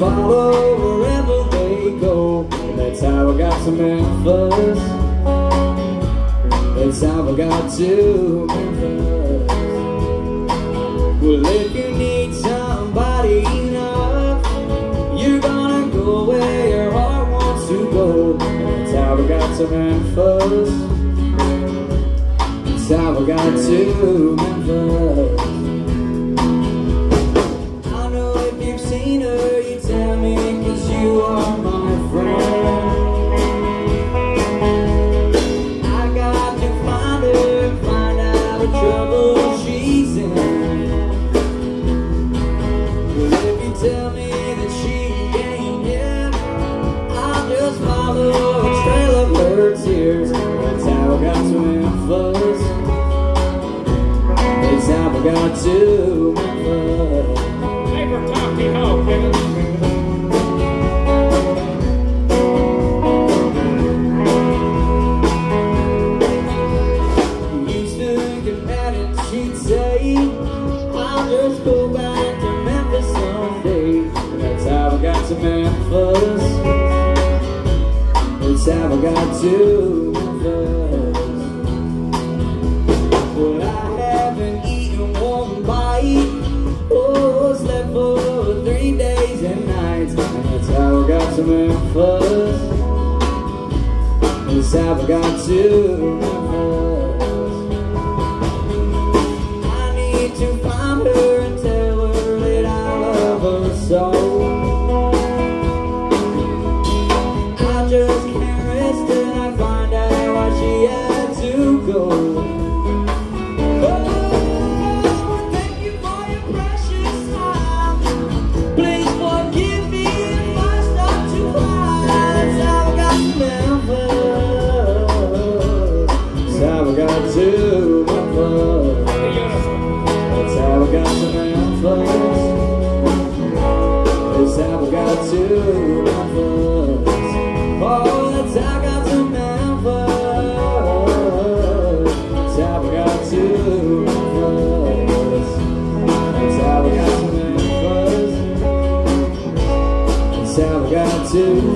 follow wherever they go. That's how I got to Memphis. That's how I got to Memphis. Well, if you need somebody how I got to Memphis. That's how I got to Memphis. Memphis. That's how I got to Memphis. Neighbor talkie ho, Kevin. Used to get mad and she'd say, I'll for days and nights. And that's how I got to Memphis. That's how I got to Memphis. I need to find her and tell her that I love her so. to my love. That's how we got to my place. That's how we got to my love. Oh, that's how we got to Memphis. That's how we got to Memphis. That's how we got to my